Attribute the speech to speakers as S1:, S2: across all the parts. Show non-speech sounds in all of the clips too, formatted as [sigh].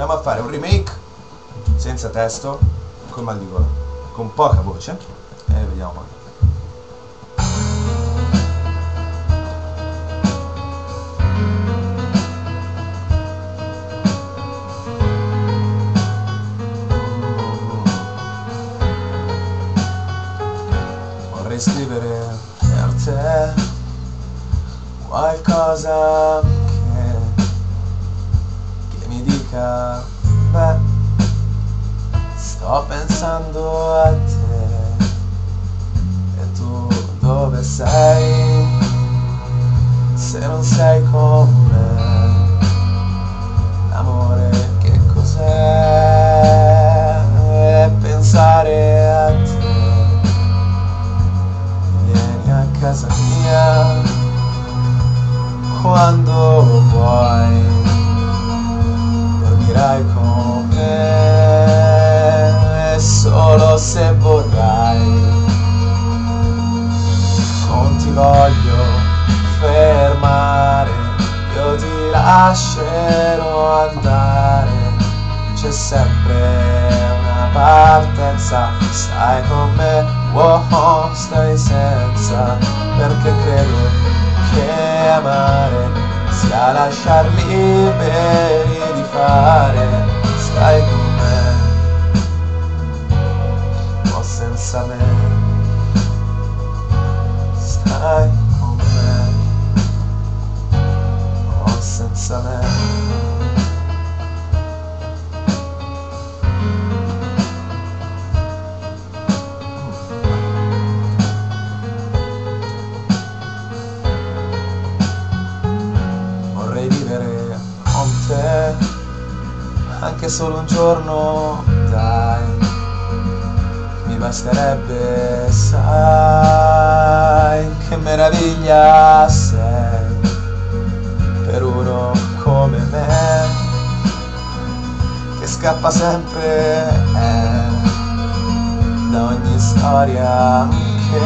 S1: Proviamo a fare un remake senza testo, con mal di gola, con poca voce e vediamo. Vorrei scrivere per te qualcosa dica, beh, sto pensando a te e tu dove sei se non sei con me? L'amore che cos'è? Pensare a te, vieni a casa mia quando vuoi, dormirai con me solo se vorrai. Non ti voglio fermare, io ti lascerò andare, c'è sempre una partenza, stai con me, wow, stai senza, perché credo che amare sia lasciar liberi di fare, stai anche solo un giorno, dai, mi basterebbe, sai, che meraviglia sei per uno come me, che scappa sempre eh, da ogni storia che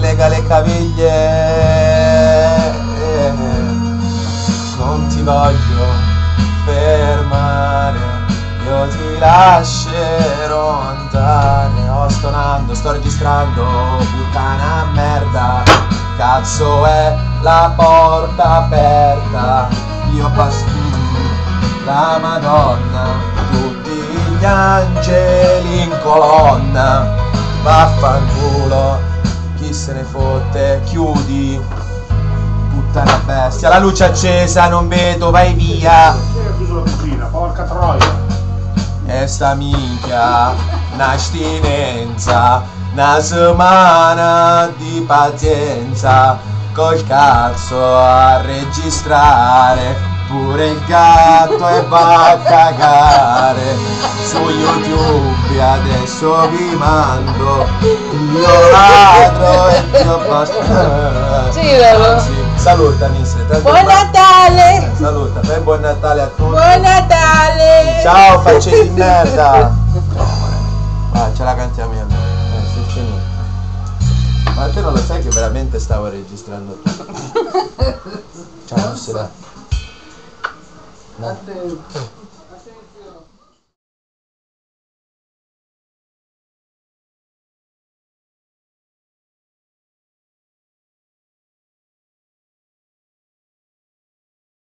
S1: lega le caviglie. Non ti voglio lascerò andare. Oh, stonando, sto registrando, puttana merda. Cazzo è la porta aperta, io passo la Madonna, tutti gli angeli in colonna. Vaffanculo, chi se ne fotte, chiudi puttana bestia, la luce accesa, non vedo, vai via. E sta minchia, un'astinenza, una settimana di pazienza, col cazzo a registrare, pure il gatto e va a cagare, su YouTube adesso vi mando, io ladro e io basta.
S2: Giralo.
S1: Sì, salutami, se
S2: Buon Natale!
S1: Saluta, fai buon Natale a tutti.
S2: Buon Natale!
S1: Ciao facce di [laughs] merda! Vai, ce la cantiamo io. Eh, sei finito. Ma te non lo sai che veramente stavo registrando tutto? [laughs] Ciao, non se la.
S3: Attento.